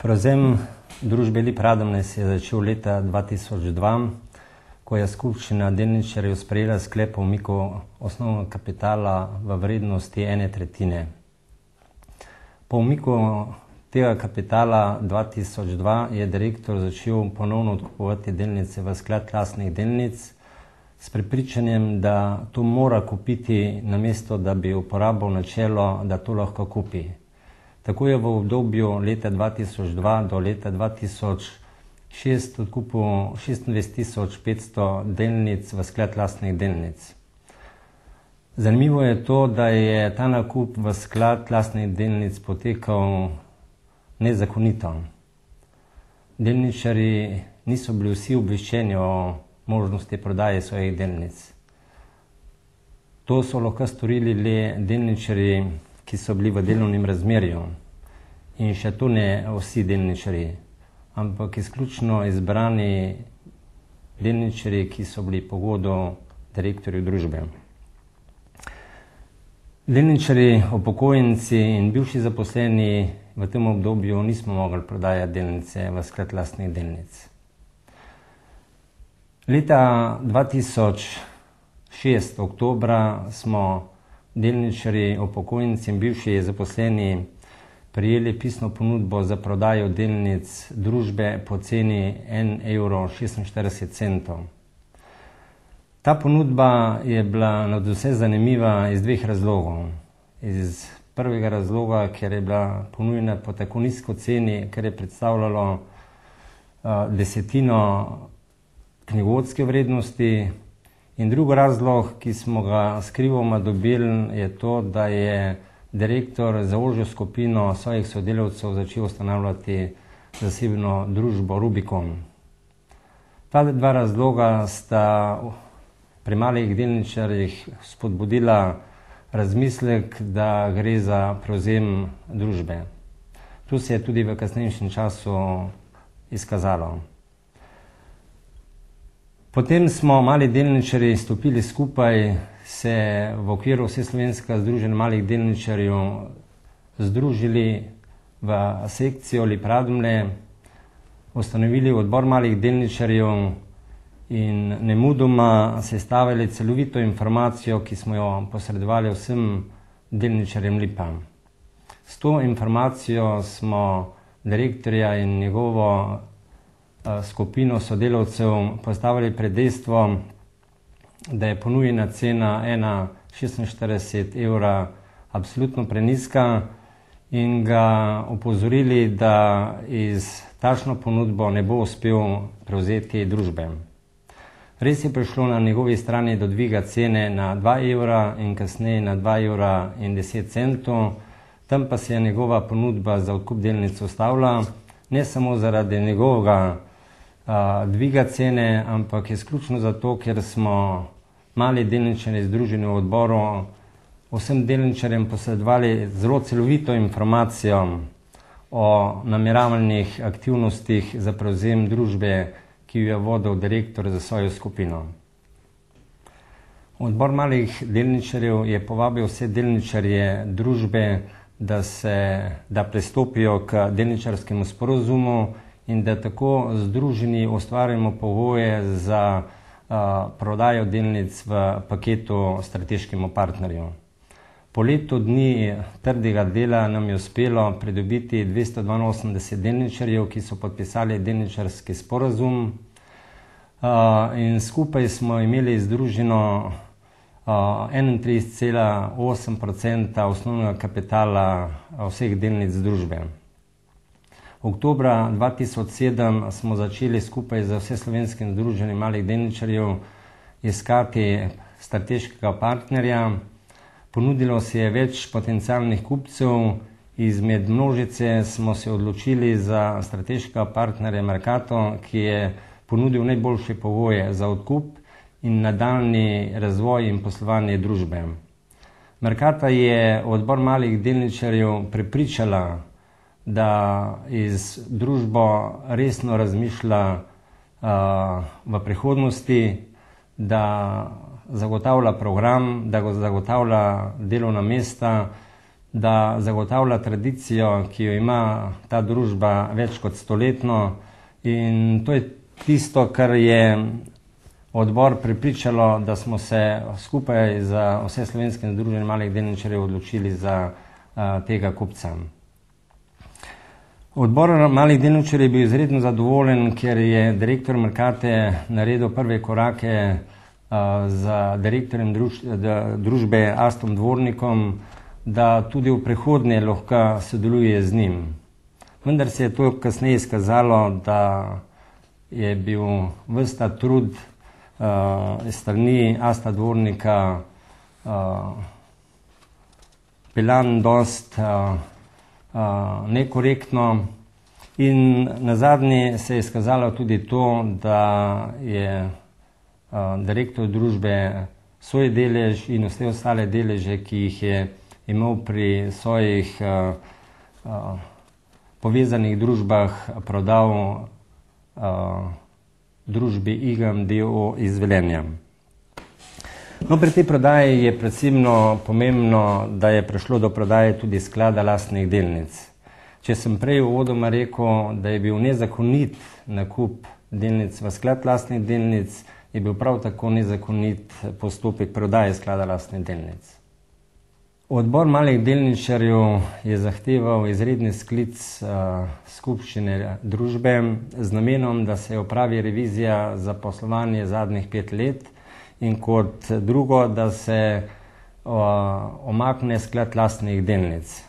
Prevzem družbe Lip Radomnes je začel leta 2002, ko je skupščina delničarjev sprejela sklep o umiku osnovnega kapitala v vrednosti ene tretjine. Po umiku tega kapitala 2002 je direktor začel ponovno odkupovati delnice v sklad lastnih delnic s prepričanjem, da to mora kupiti namesto, da bi uporabil načelo, da to lahko kupi. Tako je v obdobju leta 2002 do leta 2006 odkupil 26.500 delnic v sklad lastnih delnic. Zanimivo je to, da je ta nakup v sklad lastnih delnic potekal nezakonito. Delničari niso bili vsi obveščeni o možnosti prodaje svojih delnic. To so lahko storili le delničari, ki so bili v delovnem razmerju. In še to ne vsi delničari, ampak izključno izbrani delničari, ki so bili pogodo direktorju družbe. Delničari, upokojenci in bivši zaposleni v tem obdobju nismo mogli prodajati delnice v sklad lastnih delnic. Leta 2006, oktobra, smo delničarji, upokojenci in bivši zaposleni prejeli pisno ponudbo za prodajo delnic družbe po ceni en evro šestinštirideset centov. Ta ponudba je bila nadvse zanimiva iz dveh razlogov. Iz prvega razloga, ker je bila ponujena po tako nizki ceni, ker je predstavljalo desetino knjigovodske vrednosti, in drugi razlog, ki smo ga skrivoma dobili, je to, da je direktor za ožjo skupino svojih sodelavcev začel ustanavljati zasebno družbo Rubicon. Ta dva razloga sta pri malih delničarjih spodbudila razmislek, da gre za prevzem družbe. To se je tudi v kasnejšem času izkazalo. Potem smo mali delničarji stopili skupaj, se v okviru Vseslovenskega združenja malih delničarjev združili v sekcijo Lip Radomlje, ustanovili odbor malih delničarjev in nemudoma sestavili celovito informacijo, ki smo jo posredovali vsem delničarjem Lipa. S to informacijo smo direktorja in njegovo skupino sodelavcev postavili pred dejstvo, da je ponujena cena ena šestinštirideset evra absolutno prenizka, in ga opozorili, da iz takšno ponudbo ne bo uspel prevzeti družbe. Res je prišlo na njegovi strani do dviga cene na dva evra in kasneje na dva evra in deset centov, tam pa se je njegova ponudba za odkup delnic ustavila, ne samo zaradi njegovega dviga cene, ampak izključno zato, ker smo mali delničarji združeni v odboru vsem delničarjem posredovali zelo celovito informacijo o nameravanih aktivnostih za prevzem družbe, ki jo je vodil direktor s svojo skupino. Odbor malih delničarjev je povabil vse delničarje družbe, da se, da pristopijo k delničarskemu sporazumu in da tako združeni ustvarimo pogoje za prodajo delnic v paketu strateškemu partnerju. Po letu dni trdega dela nam je uspelo pridobiti dvesto dvainosemdeset delničarjev, ki so podpisali delničarski sporazum. in skupaj smo imeli združeno cela osem procenta osnovnega kapitala vseh delnic družbe. Oktobra dva tisoč sedem smo začeli skupaj z Vseslovenskim združenjem malih delničarjev iskati strateškega partnerja. Ponudilo se je več potencialnih kupcev, izmed množice smo se odločili za strateškega partnerja Mercator, ki je ponudil najboljše pogoje za odkup in nadaljnji razvoj in poslovanje družbe. Mercator je odbor malih delničarjev prepričala, da iz družbo resno razmišlja v prihodnosti, da zagotavlja program, da zagotavlja delovna mesta da zagotavlja tradicijo, ki jo ima ta družba več kot stoletno in to je tisto, kar je odbor pripričalo, da smo se skupaj z vse slovenskim združenjem malih delničarjev odločili za a, tega kupca. Odbor malih delničarjev je bil izredno zadovoljen, ker je direktor Merkate naredil prve korake a, za direktorjem druž, da, družbe Astom Dvornikom, da tudi v prihodnje lahko sodeluje z njim. Vendar se je to kasneje izkazalo, da je bil vsta trud uh, strani Asta Dvornika uh, pelan dost uh, uh, nekorektno in na zadnji se je izkazalo tudi to, da je direktor družbe svoj delež in vse ostale deleže, ki jih je imel pri svojih povezanih družbah, prodal družbi IGAM DO iz Velenja. No, pri tej prodaji je predvsem pomembno, da je prišlo do prodaje tudi sklada lastnih delnic. Če sem prej uvodoma rekel, da je bil nezakonit nakup delnic v sklad lastnih delnic, je bil prav tako nezakonit postopek prodaje sklada lastnih delnic. Odbor malih delničarjev je zahteval izredni sklic uh, skupščine družbe z namenom, da se opravi revizija za poslovanje zadnjih pet let in kot drugo, da se uh, omakne sklad lastnih delnic.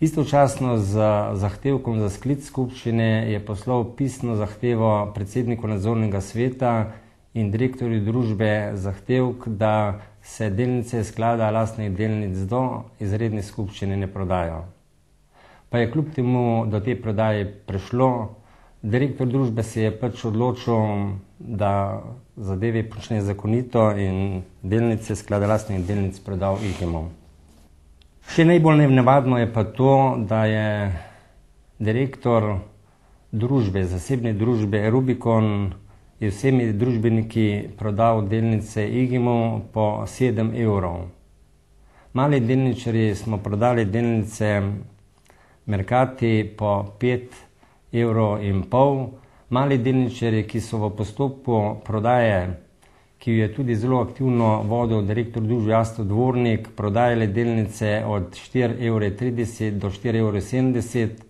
Istočasno z zahtevkom za sklic skupščine je poslal pisno zahtevo predsedniku nadzornega sveta in direktorju družbe zahtevk, da se delnice sklada lastnih delnic do izredne skupščine ne prodajo. Pa je kljub temu do te prodaje prišlo, direktor družbe se je pač odločil, da zadeve počne zakonito in delnice sklada lastnih delnic prodal IGM-u. Še najbolj nevnavadno je pa to, da je direktor družbe, zasebne družbe Rubicon je vsemi družbeniki prodal delnice IGIMO po 7 evrov. Mali delničari smo prodali delnice Merkati po 5 evrov in pol. Mali delničari, ki so v postopku prodaje, ki jo je tudi zelo aktivno vodil direktor družbe Jasto Dvornik, prodajali delnice od 4,30 evra do 4,70 evra.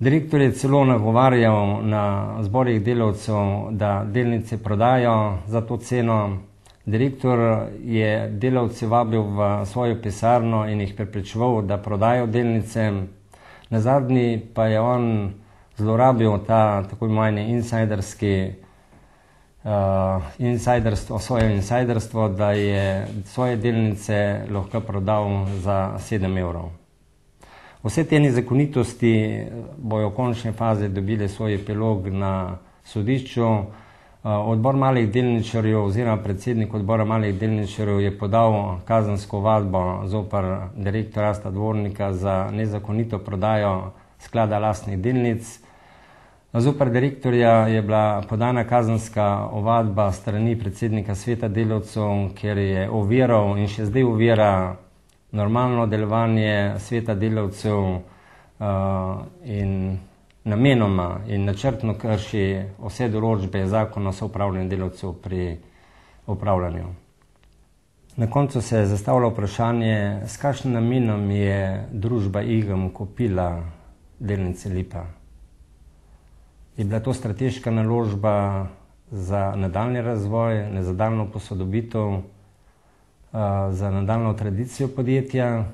Direktor je celo nagovarjal na zborih delavcev, da delnice prodajo za to ceno. Direktor je delavce vabil v svojo pisarno in jih preprečeval, da prodajo delnice. Na zadnji pa je on zlorabil ta tako imenovani insiderski uh, insiderstvo, svoje insiderstvo, da je svoje delnice lahko prodal za 7 evrov. Vse te nezakonitosti bojo v končni fazi dobile svoj epilog na sodišču. Eh, odbor malih delničarjev oziroma predsednik odbora malih delničarjev je podal kazansko vadbo zopar direktora Asta Dvornika za nezakonito prodajo sklada lastnih delnic. Zopar direktorja je bila podana kazanska ovadba strani predsednika sveta delovcev, ker je oviral in še zdaj ovira normalno delovanje sveta delavcev uh, in namenoma in načrtno krši vse določbe zakona o upravljanju delavcev pri upravljanju. Na koncu se je zastavilo vprašanje, s kakšnim namenom je družba IGM kupila delnice Lipa. Je bila to strateška naložba za nadaljni razvoj, za nadaljno posodobitev za nadaljno tradicijo podjetja,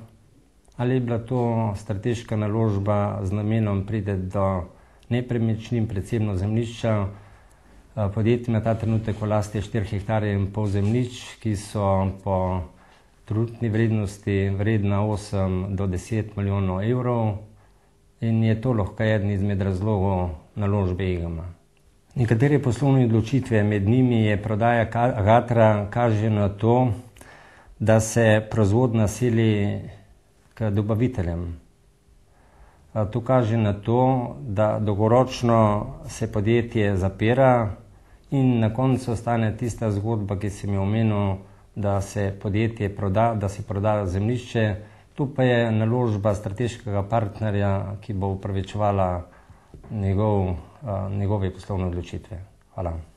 ali je bila to strateška naložba z namenom pride do nepremičnin, predvsem zemljišča. Podjetje ima ta trenutek v lasti 4 hektarje in pol zemljišč, ki so po trenutni vrednosti vredna 8 do 10 milijonov evrov in je to lahko eden izmed razlogov naložbe IGM. Nekatere poslovne odločitve, med njimi je prodaja Gatra, kaže na to, da se proizvod nasili k dobaviteljem. To kaže na to, da dolgoročno se podjetje zapira in na koncu ostane tista zgodba, ki sem jo omenil, da se podjetje proda, da se proda zemljišče, To pa je naložba strateškega partnerja, ki bo upravičevala njegov, njegove poslovne odločitve. Hvala.